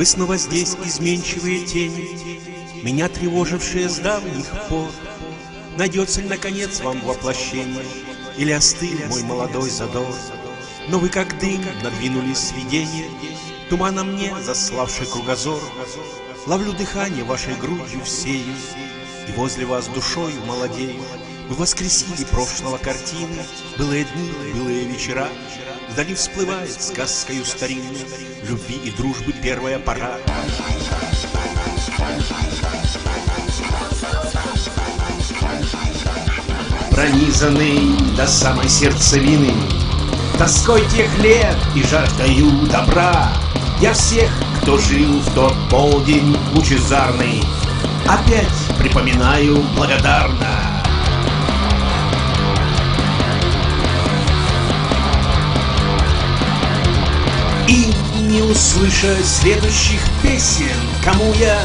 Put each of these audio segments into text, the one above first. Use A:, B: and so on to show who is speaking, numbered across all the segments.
A: Вы снова здесь, изменчивые тени, Меня тревожившие с давних пор. Найдется ли, наконец, вам воплощение, Или остыл мой молодой задор? Но вы, как дым, надвинулись с видения, Туманом мне заславший кругозор. Ловлю дыхание вашей грудью всею, И возле вас душою молодею. Вы воскресили прошлого картины, Былые дни, былые вечера, Вдали всплывает сказкою старинной Любви и дружбы первая пора. Пронизанный до самой сердцевины Тоской тех лет и жаждою добра. Я всех, кто жил в тот полдень лучезарный Опять припоминаю благодарно не услыша следующих песен, кому я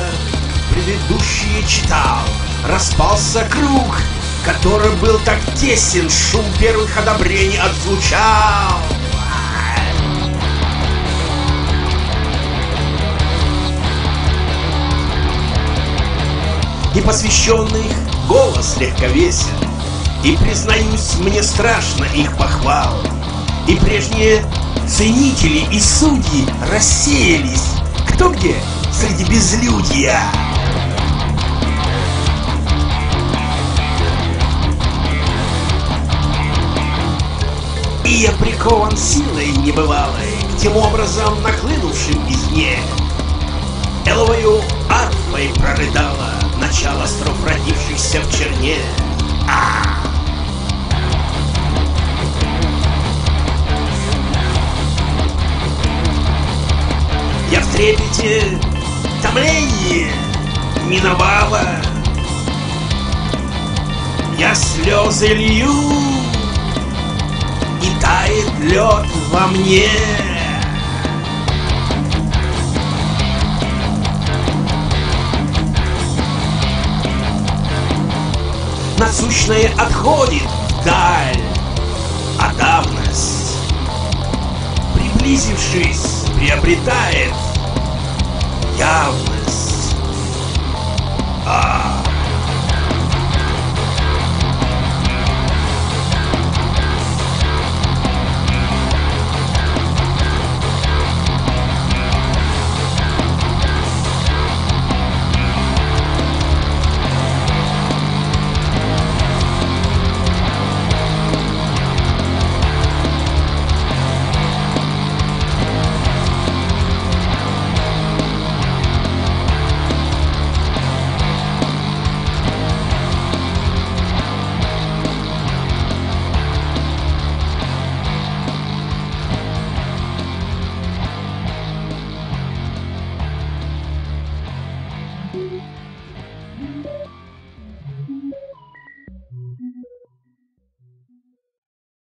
A: предыдущие читал, распался круг, который был так тесен, шум первых одобрений отзвучал. Непосвященных голос легковесен, И, признаюсь, мне страшно их похвал. И прежние ценители и судьи рассеялись. Кто где среди безлюдья? И я прикован силой небывалой К тем образом нахлынувшим извне. Эловою арфой прорыдала Начало строф родившихся в черне. А! Трепете, томление миновало. Я слезы лью, и тает лед во мне. Насущное отходит вдаль, а давность, приблизившись, приобретает e.